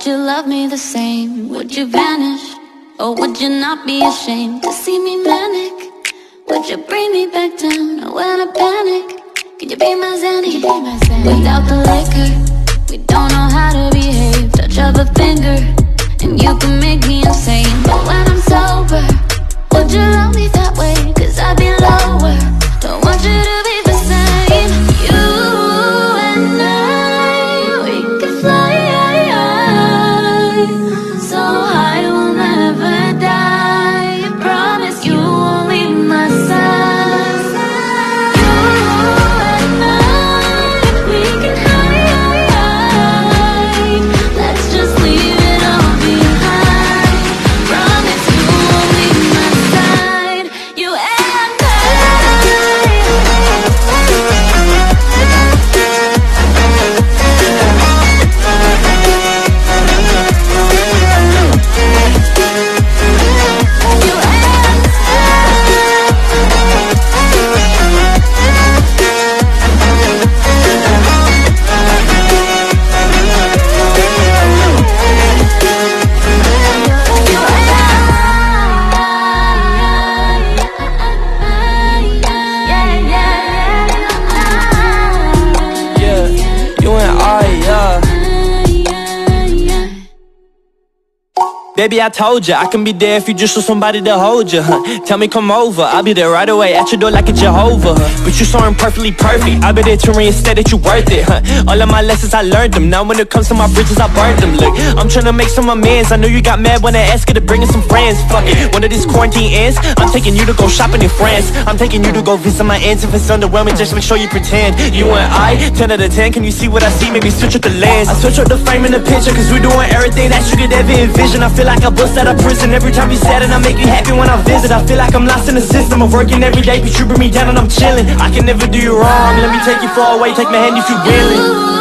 Would you love me the same? Would you vanish? Or would you not be ashamed to see me manic? Would you bring me back down oh, when I panic? Could you be my Zanny? Without the liquor, we don't know how to behave Touch of a finger, and you can make me Baby, I told ya, I can be there if you just want somebody to hold ya. Huh? Tell me come over, I'll be there right away at your door like a Jehovah. Huh? But you so imperfectly perfect, I'll be there to reinstate that you worth it. Huh? All of my lessons I learned them. Now when it comes to my bridges, I burned them. Look, I'm tryna make some amends. I know you got mad when I asked you to bring in some friends. Fuck it, one of these quarantine ends, I'm taking you to go shopping in France. I'm taking you to go visit my aunts if it's underwhelming. Just make sure you pretend. You and I, 10 out of 10. Can you see what I see? Maybe switch up the lens. I switch up the frame in the picture, cause we're doing everything that you could ever envision. I feel like I bust out of prison every time you sad and I make you happy when I visit. I feel like I'm lost in the system of working every day, Be bring me down and I'm chilling. I can never do you wrong. Let me take you far away, take my hand if you willing.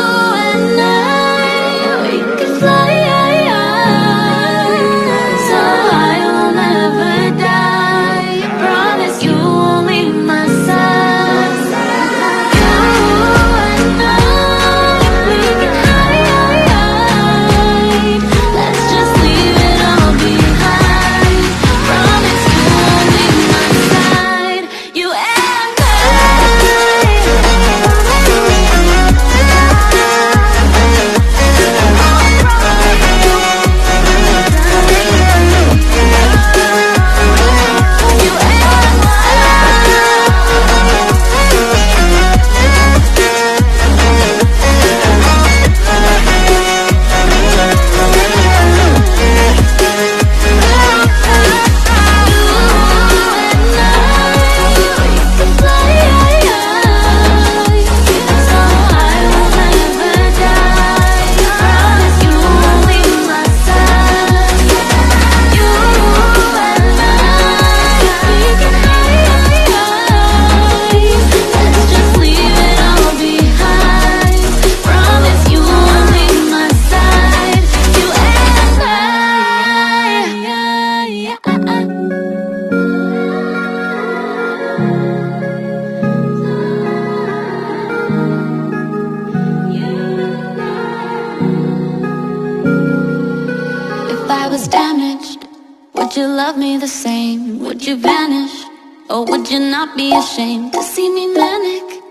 Was damaged, would you love me the same? Would you vanish? Or would you not be ashamed to see me manic?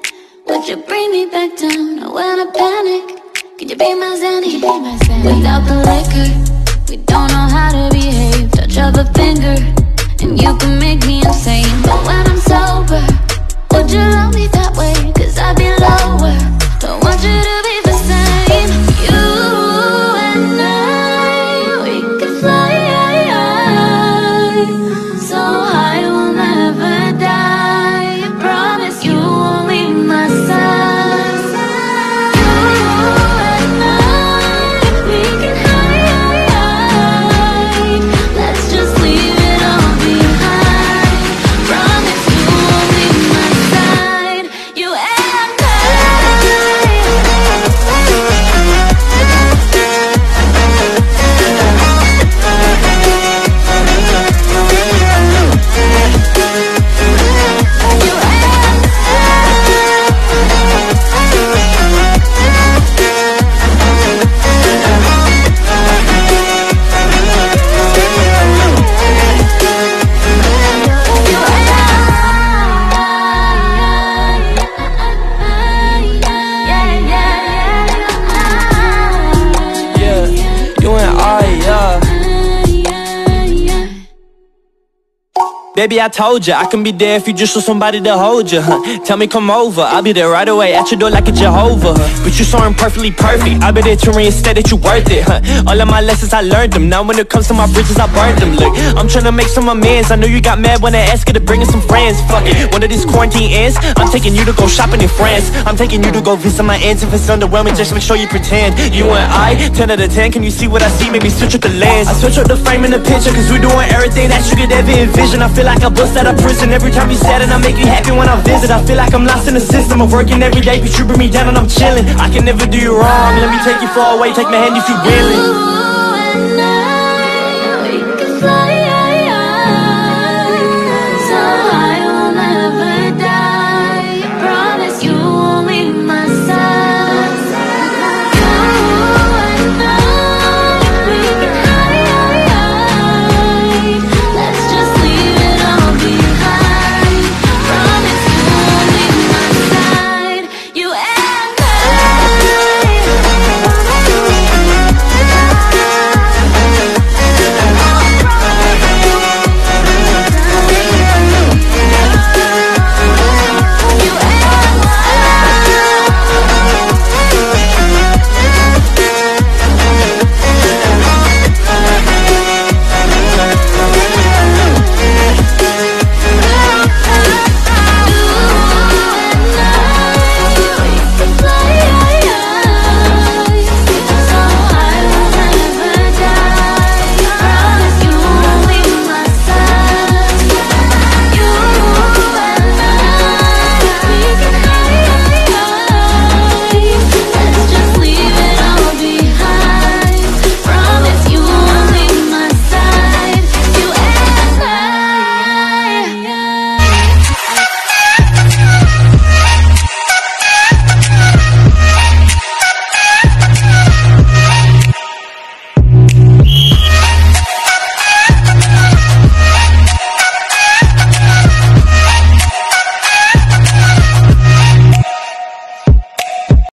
Would you bring me back down oh, when I panic? Could you be my Zanny? Without the liquor, we don't know how to behave Touch of a finger, and you can make me insane But when I'm sober, would you love me that way? Cause I'd be lower, Baby, I told ya, I can be there if you just want somebody to hold ya huh? Tell me come over, I'll be there right away at your door like a Jehovah? But you so imperfectly perfect, I'll be there to reinstate that you worth it, huh? All of my lessons, I learned them, now when it comes to my bridges, I burned them, look I'm tryna make some amends, I know you got mad when I asked you to bring in some friends, fuck it One of these quarantine ends, I'm taking you to go shopping in France I'm taking you to go visit my aunts if it's underwhelming, just make sure you pretend You and I, 10 out of 10, can you see what I see? Maybe switch up the lens I switch up the frame in the picture, cause we doing everything that you could ever envision I feel like I bust out of prison. Every time you sad and I make you happy. When I visit I feel like I'm lost in the system of working every day. You bring me down and I'm chilling. I can never do you wrong. Let me take you far away, take my hand if you willing